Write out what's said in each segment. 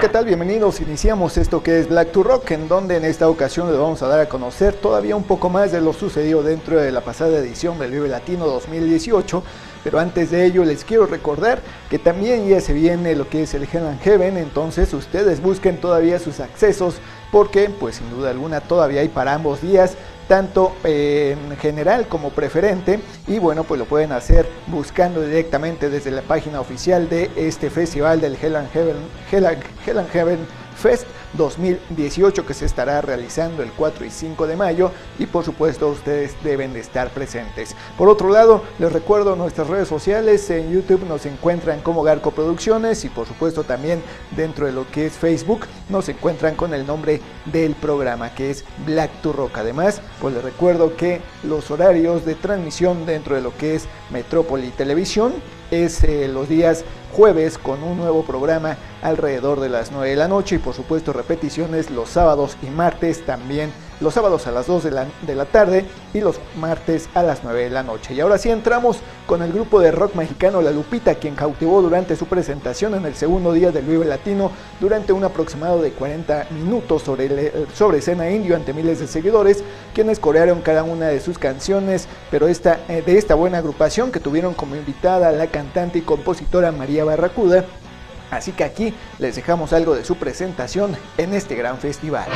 ¿qué tal? Bienvenidos. Iniciamos esto que es Black to Rock, en donde en esta ocasión les vamos a dar a conocer todavía un poco más de lo sucedido dentro de la pasada edición del Vive Latino 2018. Pero antes de ello les quiero recordar que también ya se viene lo que es el Hell and Heaven, entonces ustedes busquen todavía sus accesos porque pues sin duda alguna todavía hay para ambos días tanto en general como preferente. Y bueno pues lo pueden hacer buscando directamente desde la página oficial de este festival del Hell Heaven, Hell and Heaven Fest 2018 que se estará realizando el 4 y 5 de mayo y por supuesto ustedes deben de estar presentes. Por otro lado, les recuerdo nuestras redes sociales, en YouTube nos encuentran como Garco Producciones y por supuesto también dentro de lo que es Facebook nos encuentran con el nombre del programa que es Black to Rock. Además, pues les recuerdo que los horarios de transmisión dentro de lo que es Metrópoli Televisión es eh, los días jueves con un nuevo programa alrededor de las 9 de la noche y por supuesto repeticiones los sábados y martes también los sábados a las 2 de la, de la, tarde y los martes a las 9 de la noche. Y ahora sí entramos con el grupo de rock mexicano La Lupita, quien cautivó durante su presentación en el segundo día del Vive Latino durante un aproximado de 40 minutos sobre, sobre escena indio ante miles de seguidores, quienes corearon cada una de sus canciones, pero esta, eh, de esta buena agrupación que tuvieron como invitada la cantante y compositora María Barracuda. Así que aquí les dejamos algo de su presentación en este gran festival.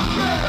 Un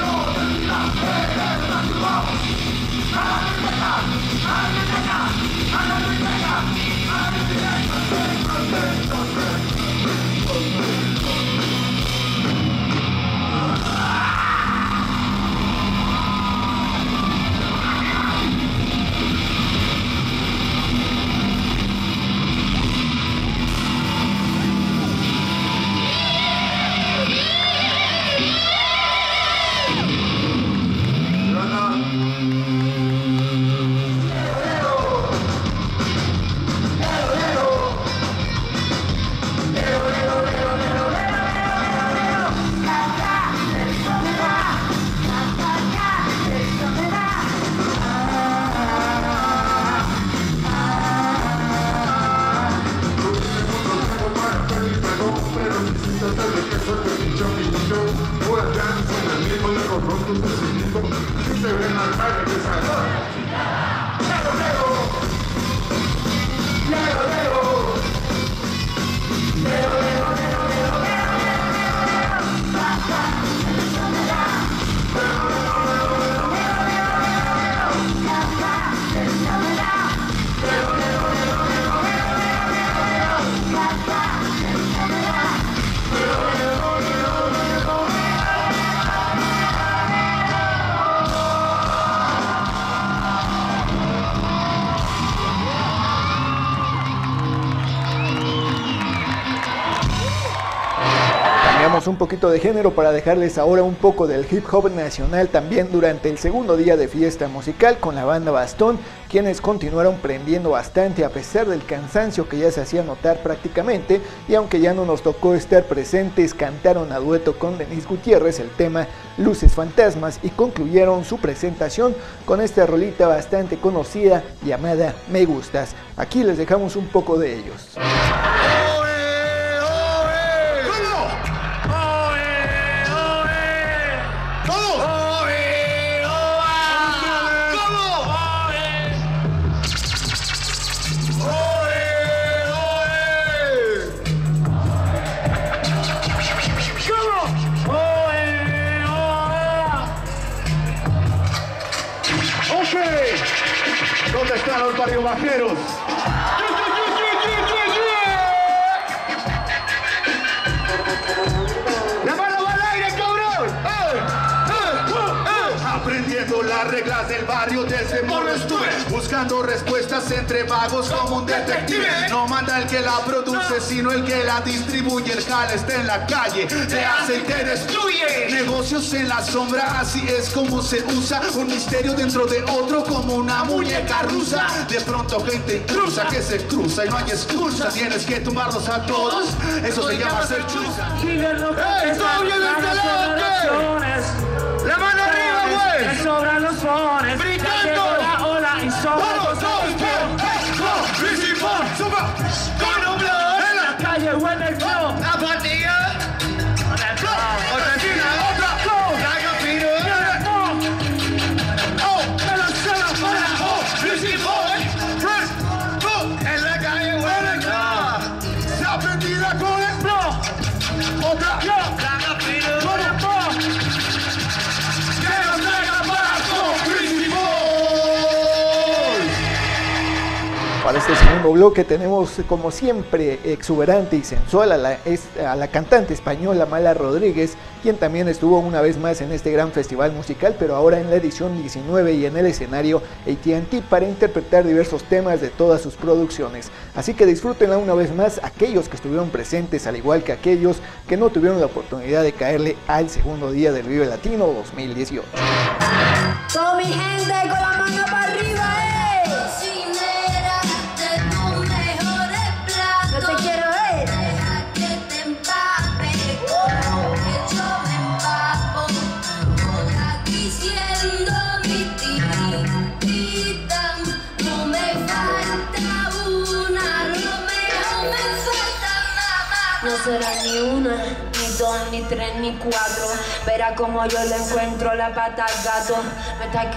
poquito de género para dejarles ahora un poco del hip hop nacional también durante el segundo día de fiesta musical con la banda Bastón, quienes continuaron prendiendo bastante a pesar del cansancio que ya se hacía notar prácticamente y aunque ya no nos tocó estar presentes, cantaron a dueto con Denis Gutiérrez el tema Luces Fantasmas y concluyeron su presentación con esta rolita bastante conocida llamada Me Gustas. Aquí les dejamos un poco de ellos. Barrio las reglas del barrio desde morro estuve Buscando respuestas entre vagos como un detective. No manda el que la produce sino el que la distribuye. El jale está en la calle, te hace y te destruye. Negocios en la sombra, así es como se usa Un misterio dentro de otro como una muñeca rusa. De pronto gente intrusa que se cruza y no hay excusa. Tienes que tumbarlos a todos, eso se llama ser chusa arriba, güey. Te sobran los fones. Brincando. La ola y sobra Uno, dos, tres, principal, suba, con un en la calle el flow. Segundo bloque tenemos como siempre exuberante y sensual a la, a la cantante española Mala Rodríguez, quien también estuvo una vez más en este gran festival musical, pero ahora en la edición 19 y en el escenario AT&T para interpretar diversos temas de todas sus producciones. Así que disfrútenla una vez más aquellos que estuvieron presentes, al igual que aquellos que no tuvieron la oportunidad de caerle al segundo día del Vive Latino 2018. Toda mi gente con la mano para arriba, tres, ni cuatro. Verá como yo le encuentro la pata al gato. Me está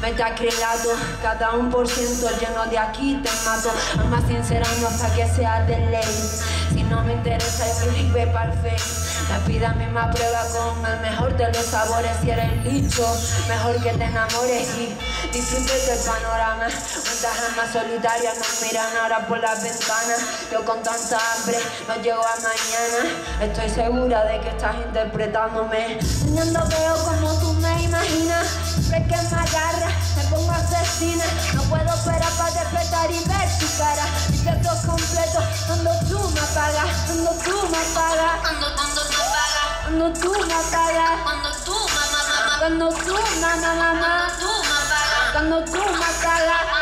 Metacrilato, cada un por ciento lleno de aquí te mato. Más sincera no hasta que sea de ley. Si no me interesa, yo vive para el face. La vida misma prueba con el mejor de los sabores. Si eres listo, mejor que te enamores y disfrutes del panorama. Cuántas almas solitarias nos miran ahora por las ventanas. Yo con tanta hambre no llego a mañana. Estoy segura de que estás interpretándome. Soñando veo como tú me imaginas. Siempre que me agarra, me pongo asesina. No puedo esperar para despertar y ver tu cara. Mi texto completo cuando tú me apagas, cuando tú me apagas, Cuando, cuando tú pagas, cuando tú me apagas, cuando tú mamá, mamá, cuando tú mamá, mamá, tú me apagas, cuando tú me apagas.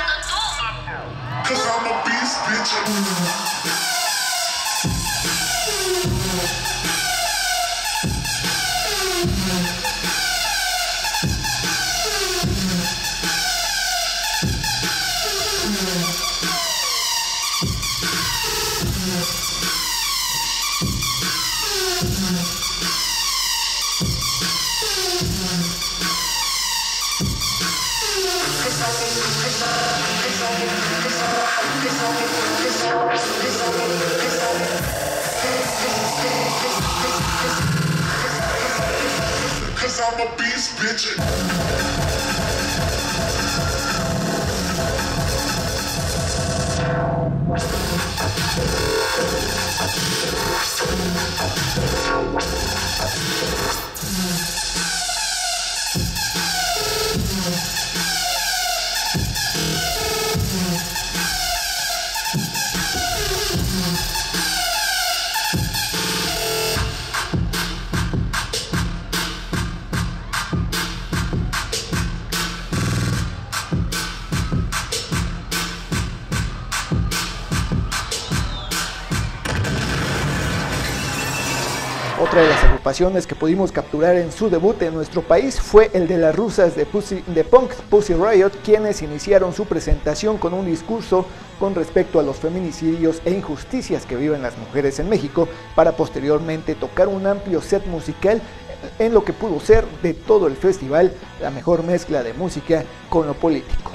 Que pudimos capturar en su debut en nuestro país fue el de las rusas de, Pussy- de Punk Pussy Riot, quienes iniciaron su presentación con un discurso con respecto a los feminicidios e injusticias que viven las mujeres en México, para posteriormente tocar un amplio set musical en lo que pudo ser de todo el festival la mejor mezcla de música con lo político.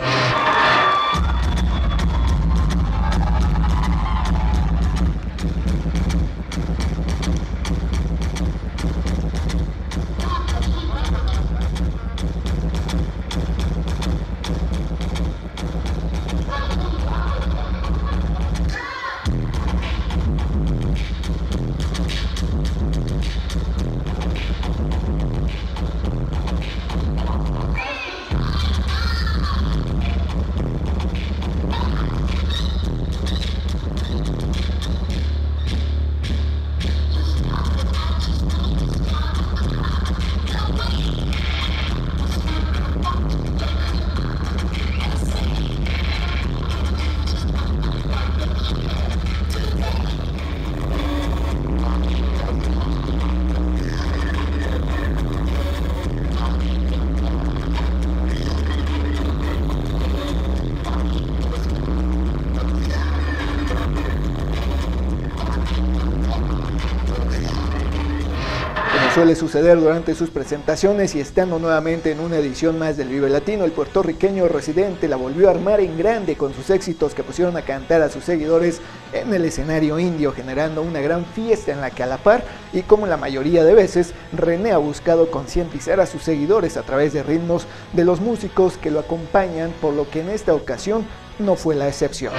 Suele suceder durante sus presentaciones y estando nuevamente en una edición más del Vive Latino, el puertorriqueño residente la volvió a armar en grande con sus éxitos que pusieron a cantar a sus seguidores en el escenario indio, generando una gran fiesta en la que a la par y como la mayoría de veces, René ha buscado concientizar a sus seguidores a través de ritmos de los músicos que lo acompañan, por lo que en esta ocasión no fue la excepción.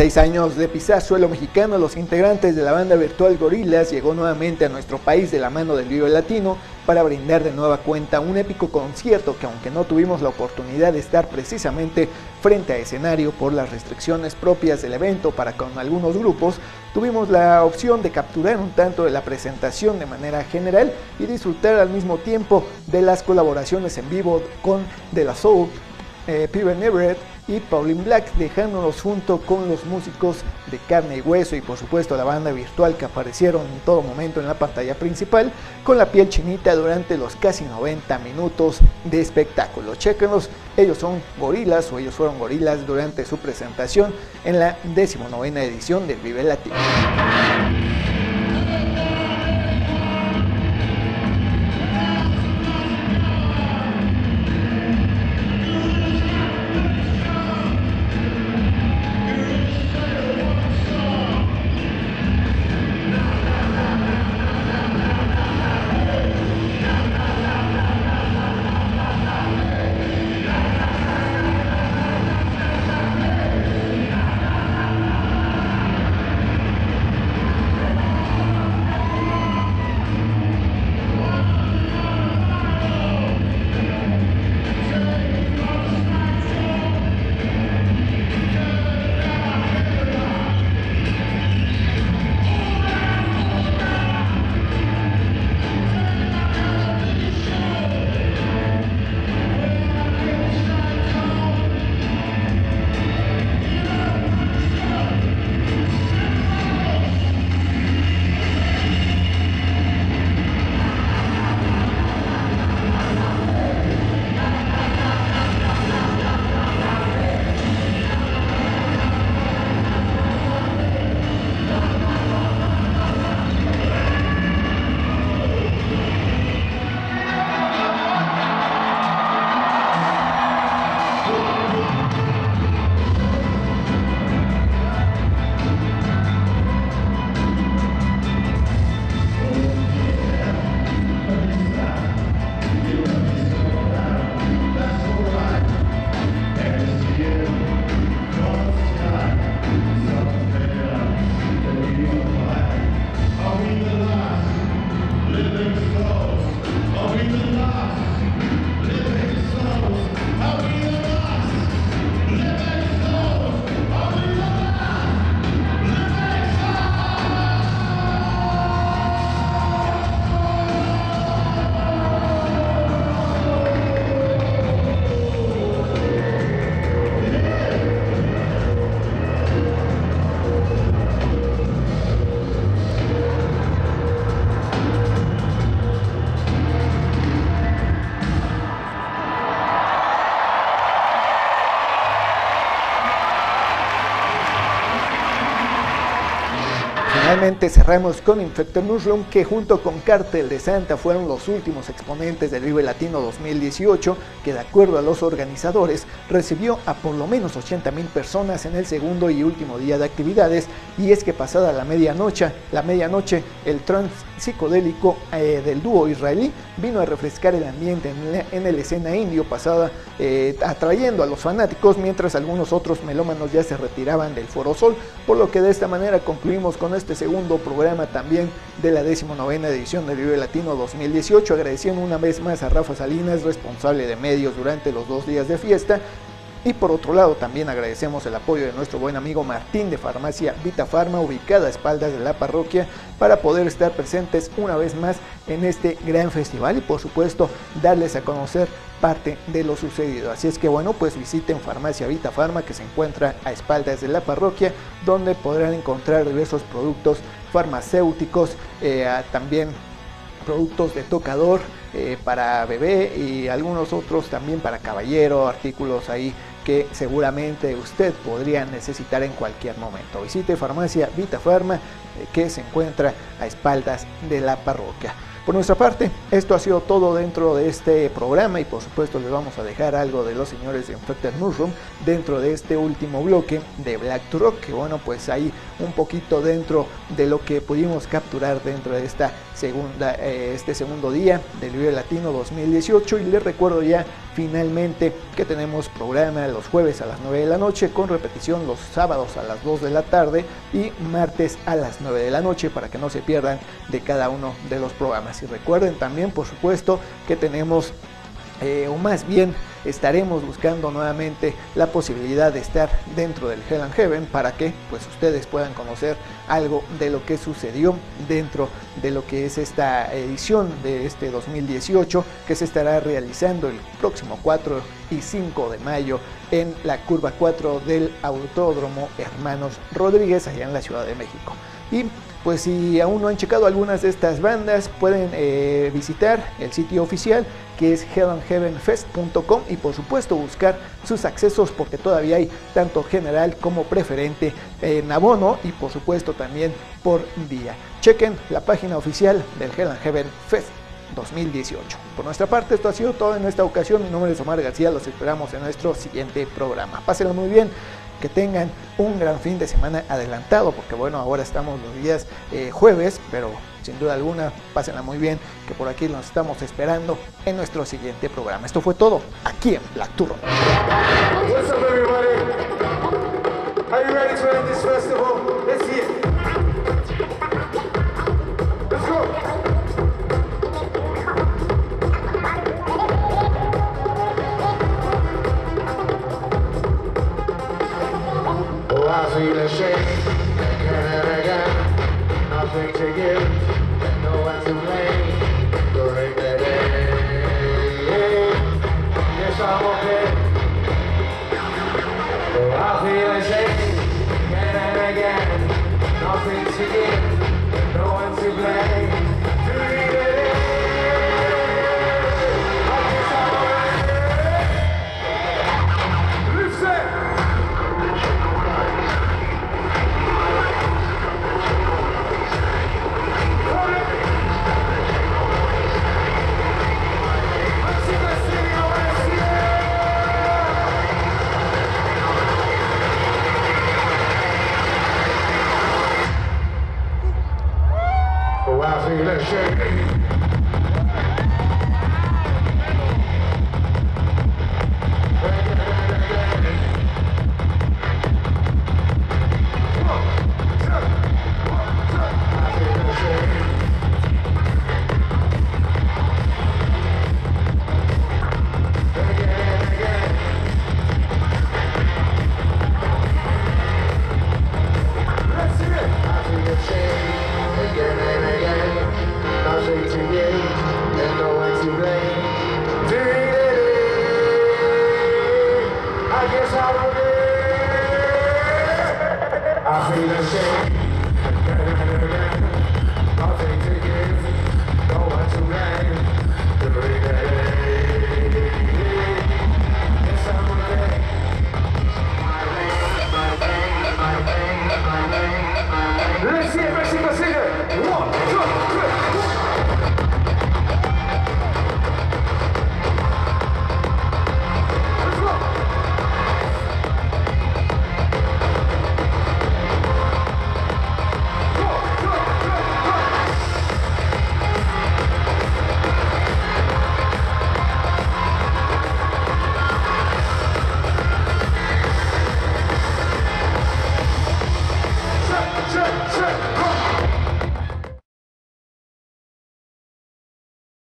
16 años de pisar suelo mexicano, los integrantes de la banda virtual Gorilas llegó nuevamente a nuestro país de la mano del Vive Latino para brindar de nueva cuenta un épico concierto que aunque no tuvimos la oportunidad de estar precisamente frente a escenario por las restricciones propias del evento para con algunos grupos, tuvimos la opción de capturar un tanto de la presentación de manera general y disfrutar al mismo tiempo de las colaboraciones en vivo con De La Soul, eh, y Pauline Black, dejándonos junto con los músicos de carne y hueso y por supuesto la banda virtual que aparecieron en todo momento en la pantalla principal, con la piel chinita durante los casi 90 minutos de espectáculo. Chequenlos, ellos son gorilas o ellos fueron gorilas durante su presentación en la 19 edición del Vive Latino. Pete. Finalmente cerramos con Infected Mushroom que junto con Cartel de Santa fueron los últimos exponentes del Vive Latino 2018 que de acuerdo a los organizadores recibió a por lo menos 80 mil personas en el segundo y último día de actividades. Y es que pasada la medianoche, la medianoche el trans psicodélico eh, del dúo israelí vino a refrescar el ambiente en, la- en el escena indio pasada eh, atrayendo a los fanáticos mientras algunos otros melómanos ya se retiraban del Foro Sol por lo que de esta manera concluimos con este segundo programa también de la 19 edición del Vive Latino 2018 agradeciendo una vez más a Rafa Salinas responsable de medios durante los dos días de fiesta y por otro lado, también agradecemos el apoyo de nuestro buen amigo Martín de Farmacia Vita Farma, ubicada a espaldas de la parroquia, para poder estar presentes una vez más en este gran festival y por supuesto darles a conocer parte de lo sucedido. Así es que bueno, pues visiten Farmacia Vita Farma que se encuentra a espaldas de la parroquia, donde podrán encontrar diversos productos farmacéuticos, eh, también productos de tocador eh, para bebé y algunos otros también para caballero, artículos ahí que seguramente usted podría necesitar en cualquier momento. Visite Farmacia Vita Farma eh, que se encuentra a espaldas de la parroquia. Por nuestra parte, esto ha sido todo dentro de este programa y por supuesto les vamos a dejar algo de los señores de Infected Mushroom dentro de este último bloque de Black to Rock, que bueno, pues ahí un poquito dentro de lo que pudimos capturar dentro de esta segunda, eh, este segundo día del Vive Latino 2018 y les recuerdo ya finalmente que tenemos programa los jueves a las 9 de la noche con repetición los sábados a las 2 de la tarde y martes a las 9 de la noche para que no se pierdan de cada uno de los programas. Y recuerden también, por supuesto, que tenemos eh, o más bien estaremos buscando nuevamente la posibilidad de estar dentro del Hell and Heaven para que pues ustedes puedan conocer algo de lo que sucedió dentro de lo que es esta edición de este 2018 que se estará realizando el próximo 4 y 5 de mayo en la curva 4 del Autódromo Hermanos Rodríguez allá en la Ciudad de México. Y pues si aún no han checado algunas de estas bandas, pueden eh, visitar el sitio oficial que es heavenheavenfest.com y por supuesto buscar sus accesos porque todavía hay tanto general como preferente en abono y por supuesto también por día. Chequen la página oficial del Hell Heaven Fest 2018. Por nuestra parte, esto ha sido todo en esta ocasión. Mi nombre es Omar García, los esperamos en nuestro siguiente programa. Pásenlo muy bien, que tengan un gran fin de semana adelantado, porque bueno, ahora estamos los días eh, jueves, pero sin duda alguna, pásenla muy bien, que por aquí nos estamos esperando en nuestro siguiente programa. Esto fue todo aquí en Black Tour. I feel ashamed. Again and again. Nothing to give. No one to blame. During the day. Yes, I'm okay. Oh, I feel ashamed again and again. Nothing to give,